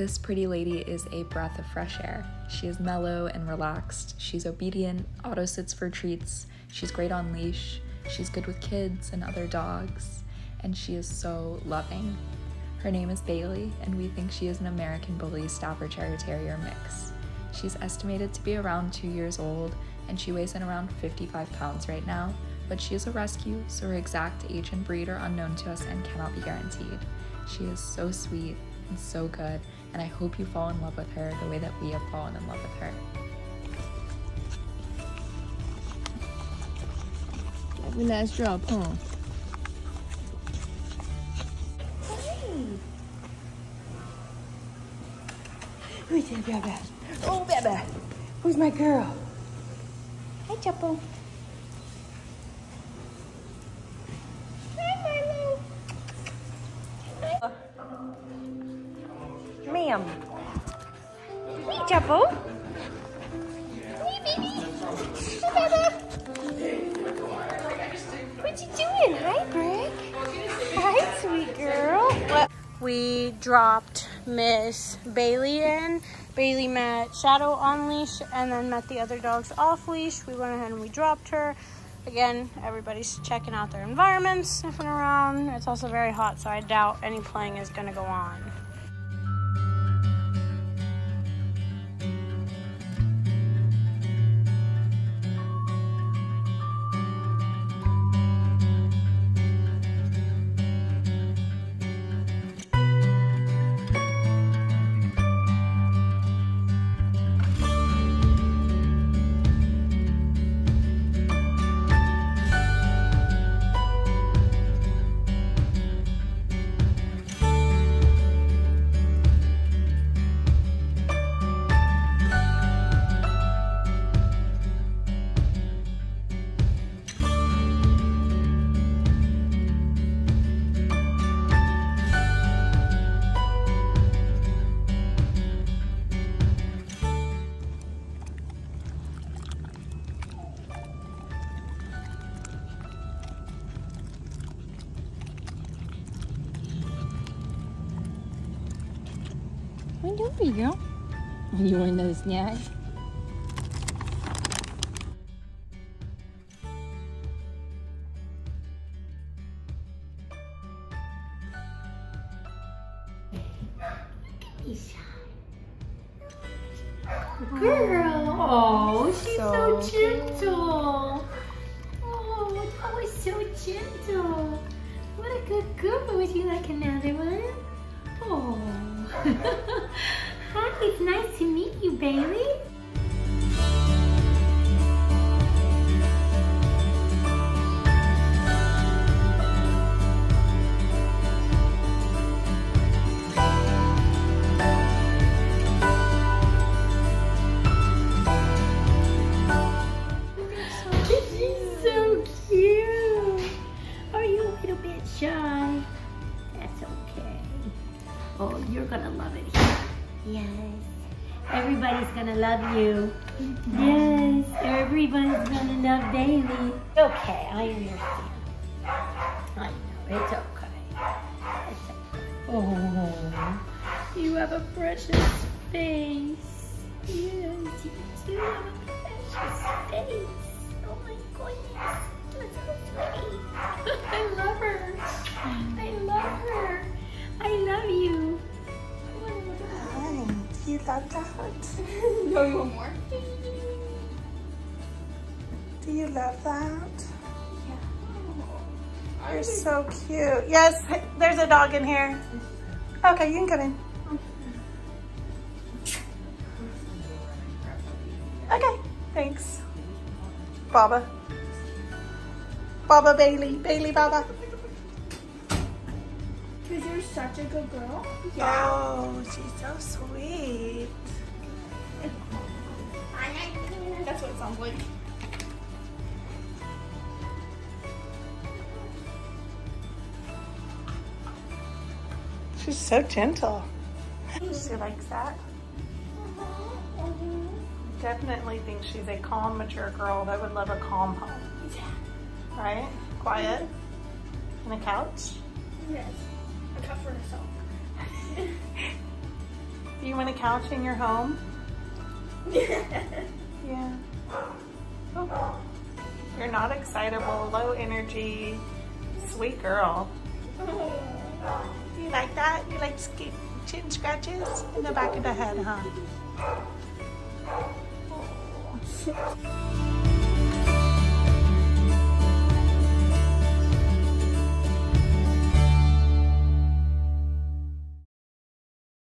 This pretty lady is a breath of fresh air. She is mellow and relaxed. She's obedient, auto sits for treats. She's great on leash. She's good with kids and other dogs. And she is so loving. Her name is Bailey, and we think she is an American Bully Staffordshire Terrier mix. She's estimated to be around two years old, and she weighs in around 55 pounds right now, but she is a rescue, so her exact age and breed are unknown to us and cannot be guaranteed. She is so sweet and so good, and I hope you fall in love with her the way that we have fallen in love with her. Have a nice drop, huh? Who's that baby? Oh, baby. Who's my girl? Hi, Chapo. Ma'am. Hey, Chapo. Hey, baby. What you doing? Hi, Brick. Hi, sweet girl. we dropped Miss Bailey in. Bailey met Shadow on leash and then met the other dogs off leash. We went ahead and we dropped her. Again, everybody's checking out their environments, sniffing around. It's also very hot, so I doubt any playing is gonna go on. What are you doing, baby girl? Are you want another snack? Girl, oh, she's so, So gentle. Oh, that was so gentle. What a good girl. Would you like another one? Oh. Hi, it's nice to meet you, Bailey. Oh, you're gonna love it here. Yes. Everybody's gonna love you. Yes. Everybody's gonna love Bailey. Okay, I understand. I know. It's okay. It's okay. Oh, you have a precious face. Yes, you do have a precious face. Oh my goodness. That's so sweet. Do you love that? No, you want more? Do you love that? Yeah. You're so cute. Yes, there's a dog in here. Okay, you can come in. Okay, thanks. Baba. Baba Bailey. Bailey Baba. Because you're such a good girl. Yeah. Oh, she's so sweet. That's what it sounds like. She's so gentle. She likes that. Definitely think she's a calm, mature girl that would love a calm home. Yeah. Right? Quiet. And a couch. Yes. For herself. Do you want a couch in your home? yeah. Oh. You're not excitable, low energy, sweet girl. Do you like that? You like chin scratches in the back of the head, huh? Oh.